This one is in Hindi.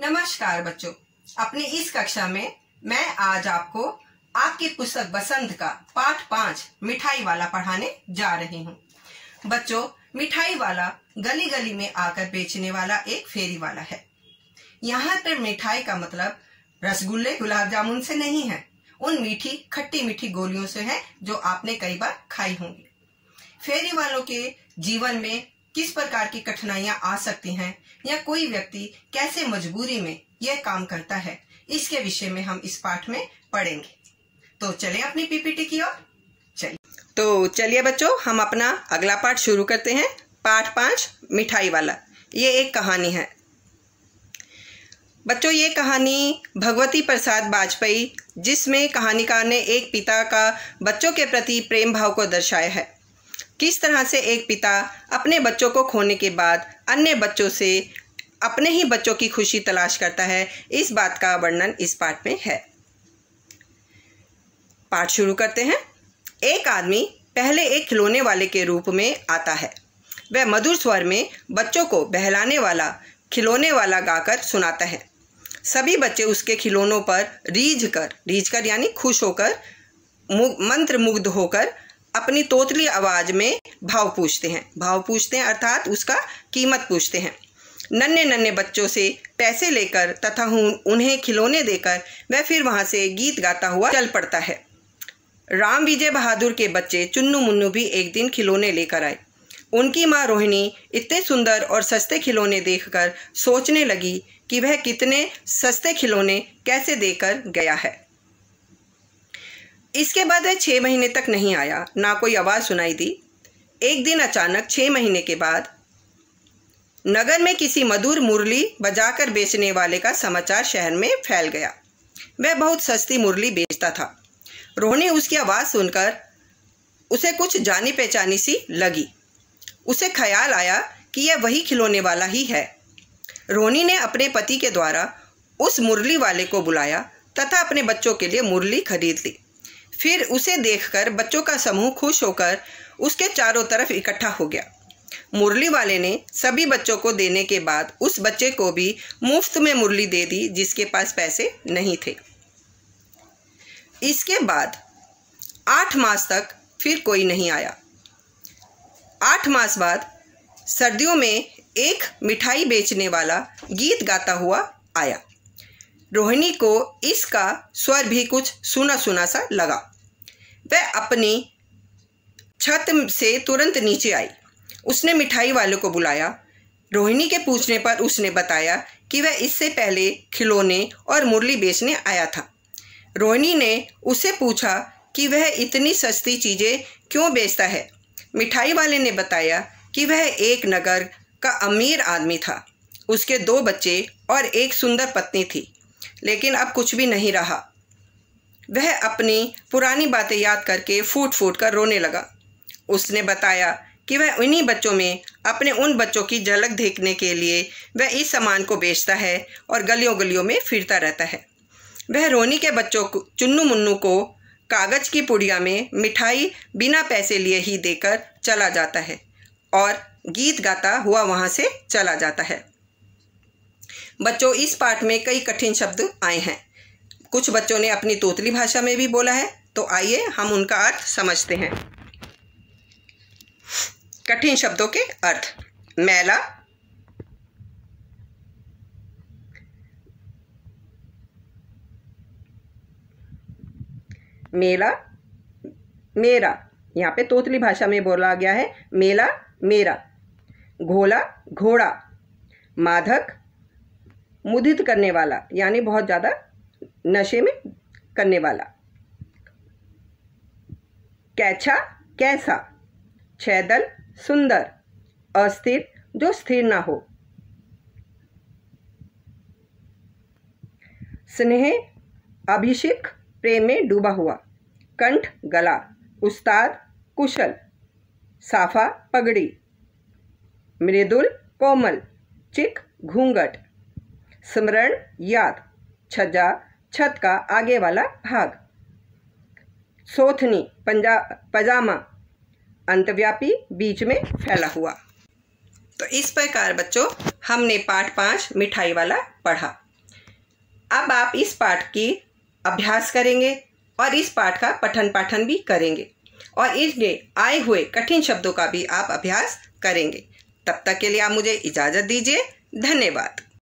नमस्कार बच्चों। अपनी इस कक्षा में मैं आज आपको आपकी पुस्तक बसंत का पाठ पाँच मिठाई वाला पढ़ाने जा रही हूँ। बच्चों, मिठाई वाला गली गली में आकर बेचने वाला एक फेरी वाला है। यहाँ पर मिठाई का मतलब रसगुल्ले गुलाब जामुन से नहीं है। उन मीठी, खट्टी मीठी गोलियों से है जो आपने कई बार खाई होंगी। फेरी वालों के जीवन में किस प्रकार की कठिनाइयाँ आ सकती हैं या कोई व्यक्ति कैसे मजबूरी में यह काम करता है, इसके विषय में हम इस पाठ में पढ़ेंगे। तो चलिए अपनी पीपीटी की ओर। चलिए। तो चलिए बच्चों, हम अपना अगला पाठ शुरू करते हैं। पाठ पाँच, मिठाई वाला। ये एक कहानी है। बच्चों, ये कहानी भगवती प्रसाद वाजपेयी जिसमें कहानीकार ने एक पिता का बच्चों के प्रति प्रेम भाव को दर्शाया है। किस तरह से एक पिता अपने बच्चों को खोने के बाद अन्य बच्चों से अपने ही बच्चों की खुशी तलाश करता है, इस बात का वर्णन इस पाठ में है। पाठ शुरू करते हैं। एक आदमी पहले एक खिलौने वाले के रूप में आता है। वह मधुर स्वर में बच्चों को बहलाने वाला, खिलौने वाला गाकर सुनाता है। सभी बच्चे उसके खिलौनों पर रीझ कर रीझ कर यानी खुश होकर मंत्र मुग्ध होकर अपनी तोतली आवाज़ में भाव पूछते हैं। भाव पूछते हैं अर्थात उसका कीमत पूछते हैं। नन्हे नन्हे बच्चों से पैसे लेकर तथा उन्हें खिलौने देकर वह फिर वहाँ से गीत गाता हुआ चल पड़ता है। राम विजय बहादुर के बच्चे चुन्नू मुन्नू भी एक दिन खिलौने लेकर आए। उनकी माँ रोहिणी इतने सुंदर और सस्ते खिलौने देखकर सोचने लगी कि वह कितने सस्ते खिलौने कैसे देकर गया है। इसके बाद वह छः महीने तक नहीं आया, ना कोई आवाज़ सुनाई दी। एक दिन अचानक छः महीने के बाद नगर में किसी मधुर मुरली बजाकर बेचने वाले का समाचार शहर में फैल गया। वह बहुत सस्ती मुरली बेचता था। रोहनी उसकी आवाज़ सुनकर उसे कुछ जानी पहचानी सी लगी। उसे ख्याल आया कि यह वही खिलौने वाला ही है। रोनी ने अपने पति के द्वारा उस मुरली वाले को बुलाया तथा अपने बच्चों के लिए मुरली खरीद ली। फिर उसे देखकर बच्चों का समूह खुश होकर उसके चारों तरफ़ इकट्ठा हो गया। मुरली वाले ने सभी बच्चों को देने के बाद उस बच्चे को भी मुफ़्त में मुरली दे दी, जिसके पास पैसे नहीं थे। इसके बाद आठ मास तक फिर कोई नहीं आया। आठ मास बाद सर्दियों में एक मिठाई बेचने वाला गीत गाता हुआ आया। रोहिणी को इसका स्वर भी कुछ सुना सुना सा लगा। वह अपनी छत से तुरंत नीचे आई। उसने मिठाई वाले को बुलाया। रोहिणी के पूछने पर उसने बताया कि वह इससे पहले खिलौने और मुरली बेचने आया था। रोहिणी ने उसे पूछा कि वह इतनी सस्ती चीज़ें क्यों बेचता है? मिठाई वाले ने बताया कि वह एक नगर का अमीर आदमी था। उसके दो बच्चे और एक सुंदर पत्नी थी। लेकिन अब कुछ भी नहीं रहा। वह अपनी पुरानी बातें याद करके फूट फूट कर रोने लगा। उसने बताया कि वह उन्हीं बच्चों में अपने उन बच्चों की झलक देखने के लिए वह इस सामान को बेचता है और गलियों गलियों में फिरता रहता है। वह रोनी के बच्चों को, चुन्नू मुन्नू को कागज़ की पुड़िया में मिठाई बिना पैसे लिए ही देकर चला जाता है और गीत गाता हुआ वहाँ से चला जाता है। बच्चों, इस पाठ में कई कठिन शब्द आए हैं। कुछ बच्चों ने अपनी तोतली भाषा में भी बोला है तो आइए हम उनका अर्थ समझते हैं। कठिन शब्दों के अर्थ। मैला, मेला, मेरा। यहाँ पे तोतली भाषा में बोला गया है, मेला, मेरा। घोला, घोड़ा। माधक मुदित करने वाला, यानी बहुत ज़्यादा नशे में करने वाला। कैछा, कैसा? छैदल सुंदर, अस्थिर, जो स्थिर ना हो। स्नेह, अभिषेक, प्रेम में डूबा हुआ। कंठ, गला। उस्ताद, कुशल। साफा, पगड़ी। मृदुल, कोमल। चिक, घूंघट। स्मरण याद, छज्जा, छत का आगे वाला भाग। सोथनी, पंजा, पजामा, अंतव्यापी, बीच में फैला हुआ। तो इस प्रकार बच्चों, हमने पाठ पाँच मिठाई वाला पढ़ा। अब आप इस पाठ की अभ्यास करेंगे और इस पाठ का पठन पाठन भी करेंगे और इसमें आए हुए कठिन शब्दों का भी आप अभ्यास करेंगे। तब तक के लिए आप मुझे इजाज़त दीजिए। धन्यवाद।